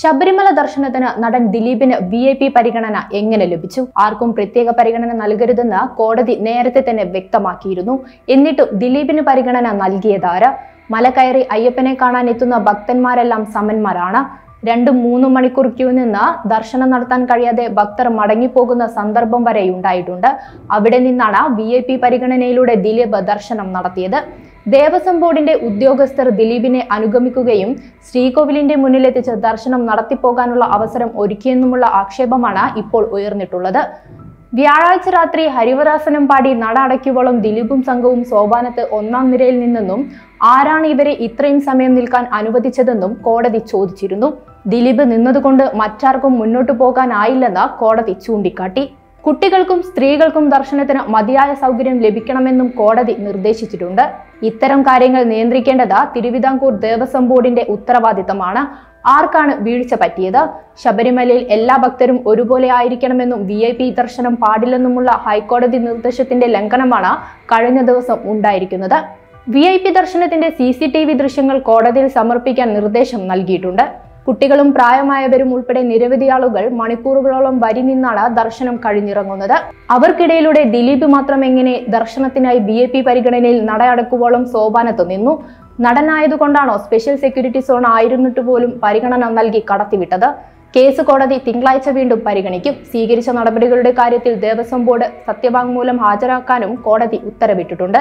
ശബരിമല ദർശനത്തിന് നടൻ ദിലീപിന് വി ഐ പി പരിഗണന എങ്ങനെ ലഭിച്ചു? ആർക്കും പ്രത്യേക പരിഗണന നൽകരുതെന്ന് കോടതി നേരത്തെ തന്നെ വ്യക്തമാക്കിയിരുന്നു. എന്നിട്ടും ദിലീപിന് പരിഗണന നൽകിയതാര? മലകയറി അയ്യപ്പനെ കാണാൻ എത്തുന്ന ഭക്തന്മാരെല്ലാം സമന്മാരാണ്. രണ്ടും മൂന്നും മണിക്കൂർ ക്യൂ നിന്ന് ദർശനം നടത്താൻ കഴിയാതെ ഭക്തർ മടങ്ങിപ്പോകുന്ന സന്ദർഭം വരെ ഉണ്ടായിട്ടുണ്ട്. അവിടെ നിന്നാണ് വി പരിഗണനയിലൂടെ ദിലീപ് ദർശനം നടത്തിയത്. ദേവസ്വം ബോർഡിന്റെ ഉദ്യോഗസ്ഥർ ദിലീപിനെ അനുഗമിക്കുകയും ശ്രീകോവിലിന്റെ മുന്നിലെത്തിച്ച് ദർശനം നടത്തിപ്പോകാനുള്ള അവസരം ഒരുക്കിയെന്നുമുള്ള ആക്ഷേപമാണ് ഇപ്പോൾ ഉയർന്നിട്ടുള്ളത്. വ്യാഴാഴ്ച രാത്രി ഹരിവരാസനം പാടി നട അടയ്ക്കുവോളം ദിലീപും സംഘവും സോപാനത്ത് ഒന്നാം നിരയിൽ നിന്നെന്നും ആരാണ് ഇവരെ ഇത്രയും സമയം നിൽക്കാൻ അനുവദിച്ചതെന്നും കോടതി ചോദിച്ചിരുന്നു. ദിലീപ് നിന്നതുകൊണ്ട് മറ്റാർക്കും മുന്നോട്ടു പോകാനായില്ലെന്ന് കോടതി ചൂണ്ടിക്കാട്ടി. കുട്ടികൾക്കും സ്ത്രീകൾക്കും ദർശനത്തിന് മതിയായ സൗകര്യം ലഭിക്കണമെന്നും കോടതി നിർദ്ദേശിച്ചിട്ടുണ്ട്. ഇത്തരം കാര്യങ്ങൾ നിയന്ത്രിക്കേണ്ടത് തിരുവിതാംകൂർ ദേവസ്വം ബോർഡിന്റെ ഉത്തരവാദിത്തമാണ്. ആർക്കാണ് വീഴ്ച പറ്റിയത്? ശബരിമലയിൽ എല്ലാ ഭക്തരും ഒരുപോലെ ആയിരിക്കണമെന്നും വി ഐ പി ദർശനം പാടില്ലെന്നുമുള്ള ഹൈക്കോടതി നിർദ്ദേശത്തിന്റെ ലംഘനമാണ് കഴിഞ്ഞ ദിവസം ഉണ്ടായിരിക്കുന്നത്. വി ഐ പി ദർശനത്തിന്റെ സി സി ടി വി ദൃശ്യങ്ങൾ കോടതിയിൽ സമർപ്പിക്കാൻ നിർദ്ദേശം നൽകിയിട്ടുണ്ട്. കുട്ടികളും പ്രായമായവരും ഉൾപ്പെടെ നിരവധി ആളുകൾ മണിക്കൂറുകളോളം വരി നിന്നാണ് ദർശനം കഴിഞ്ഞിറങ്ങുന്നത്. അവർക്കിടയിലൂടെ ദിലീപ് മാത്രം എങ്ങനെ ദർശനത്തിനായി ബി എ പി പരിഗണനയിൽ നടയടക്കുവോളം സോപാനത്ത് നിന്നു. നടനായതുകൊണ്ടാണോ സ്പെഷ്യൽ സെക്യൂരിറ്റി സോൺ ആയിരുന്നിട്ട് പോലും പരിഗണന നൽകി കടത്തിവിട്ടത്? കേസ് കോടതി തിങ്കളാഴ്ച വീണ്ടും പരിഗണിക്കും. സ്വീകരിച്ച നടപടികളുടെ കാര്യത്തിൽ ദേവസ്വം ബോർഡ് സത്യവാങ്മൂലം ഹാജരാക്കാനും കോടതി ഉത്തരവിട്ടിട്ടുണ്ട്.